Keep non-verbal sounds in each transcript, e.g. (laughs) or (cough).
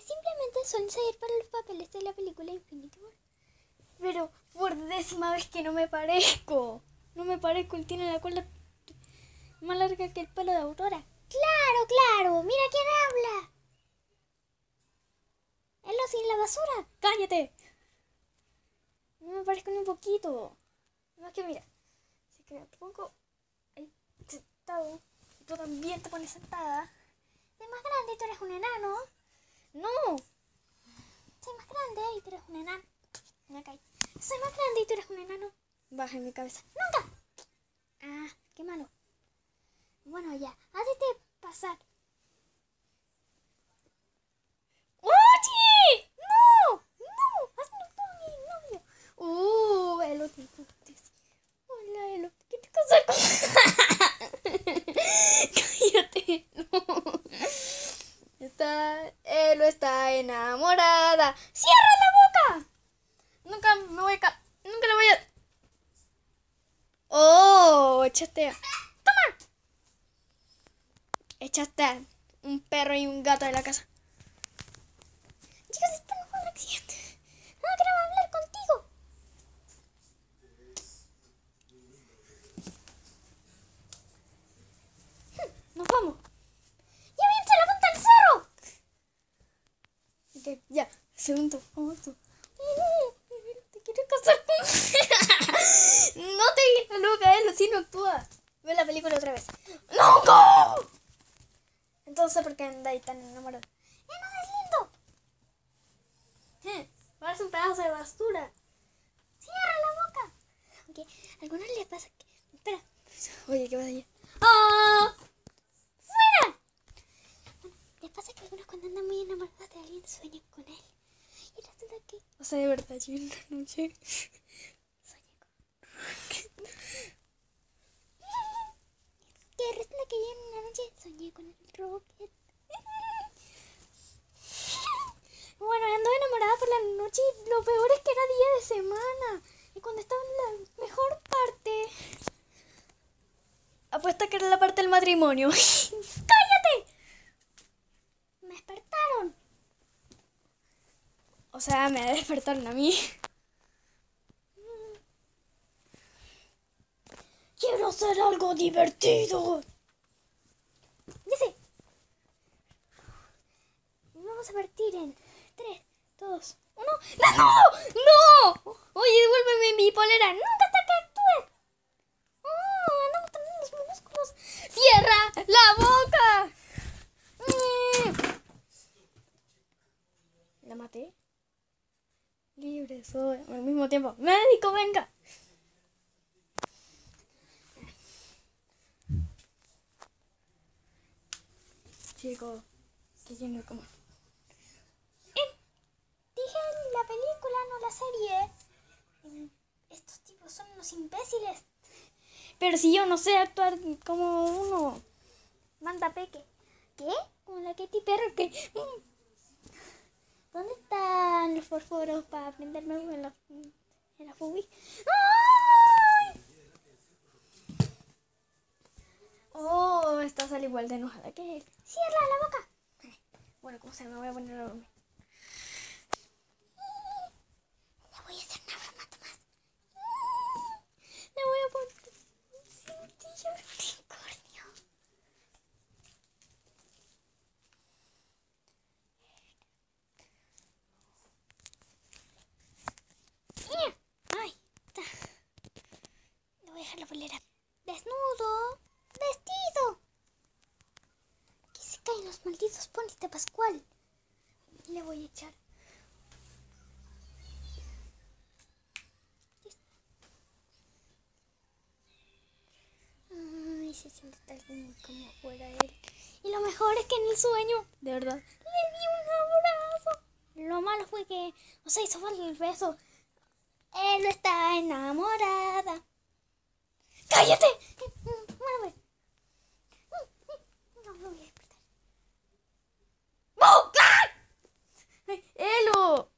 Es simplemente son salir para los papeles de la película Infinity War. Pero por décima vez que no me parezco. No me parezco, él tiene la cola más larga que el pelo de Aurora. Claro, claro. Mira quién habla. Él lo sin la basura. ¡Cállate! No me parezco ni un poquito. Es que mira, si que me pongo ahí sentado, tú también te pones sentada. Soy más grande y tú eres un enano. No, Soy más grande y tú eres un enano. Me caí. Soy más grande y tú eres un enano. baja en mi cabeza. ¡Nunca! Ah, qué malo. Bueno, ya. Hazte pasar. ¡Oye! ¡No! ¡No! ¡Hazme tú mi novio! ¡Uh! Elo, te Hola, Elo. ¿Qué te pasa con.? Cállate. No. Está. Elo está ¡Cierra la boca! Nunca me voy a. ca- Nunca le voy a. ¡Oh! Echaste. ¡Toma! Echaste un perro y un gato de la casa. Chicos, esto no fue un accidente. No queremos hablar contigo. Nos vamos. ¡Ya bien se la punta al cerro! Ok, ya. Segundo. Uh, (laughs) Te quiero casar con. (laughs) no te digas loca, él si no actúa. Ve la película otra vez. ¡Nunca! Entonces, ¿por qué andáis tan enamorado? ¡Ya no es lindo! (laughs) Eh, Parece un pedazo de basura. ¡Cierra la boca! Aunque a algunos les pasa que... Espera. Oye, ¿qué pasa allá? ¡Ah! ¡Fuera! Bueno, les pasa que algunos cuando andan muy enamorados de alguien sueñan con él. Y resulta de verdad, yo en la noche. soñé con... que resulta que yo en una noche soñé con el Rocket. Bueno, ando enamorada por la noche y lo peor es que era día de semana. Y cuando estaba en la mejor parte. Apuesta que era la parte del matrimonio. (laughs) ¡Cállate! Me despertaron. O sea, me despertaron a mí. Quiero hacer algo divertido. Ya sé. Vamos a partir en 3, 2, 1. ¡No! ¡No! Oye, devuélveme mi polera. ¡Nunca hasta que actúe! ¡Oh! Andamos teniendo los músculos. ¡Cierra la boca! Mm. ¿La maté? Libre soy. Al mismo tiempo. ¡Médico, venga! Chico, que yo no como. Dije la película, no la serie. Estos tipos son unos imbéciles. Pero si yo no sé actuar como uno. Manda peque. ¿Qué? Como la Katy Perry que... Mm. ¿Dónde están los fósforos para prenderme en la, en la fubi? ¡Ay! Oh, estás al igual de enojada que él. ¡Cierra la boca! Bueno, como sea, me voy a poner a dormir. Le voy a hacer una broma, Tomás. Le voy a poner. Cintillo unicornio. ¡Mira! ¡Ay! Está. La polera. ¡Desnudo! ¡Vestido! Aquí se caen los malditos ponis de Pascual. Le voy a echar. Ay, se siente tal como fuera él. Y lo mejor es que en el sueño De verdad. le di un abrazo. Lo malo fue que, o sea, hizo falta el beso. Él está enamorada. ¡Cállate! Muéveme. No, no voy a despertar. ¡Oh! ¡Ah! ¡Elo!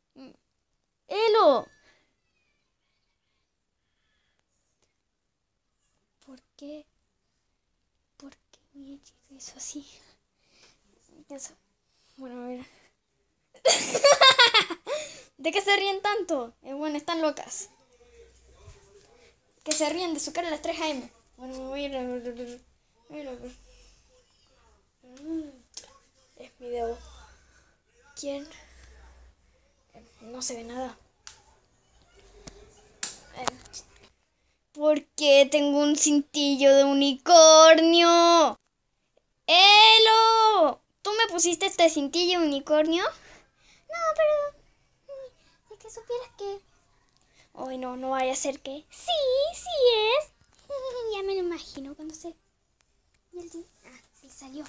¡Elo! ¿Por qué? ¿Por qué mi hechizo hizo así? Sé. Bueno, a ver. (laughs) ¿De qué se ríen tanto? Eh, bueno, están locas. Que se ríen de su cara a las 3 AM. Bueno, a... voy a ir a- Es mi dedo. ¿Quién? Eh, No se ve nada. Eh, Porque tengo un cintillo de unicornio. ¡Elo! ¿Tú me pusiste este cintillo de unicornio? No, pero... De que supieras que... No, no vaya a ser que. Sí, sí es. (laughs) ya me lo imagino cuando se... Ah, se salió.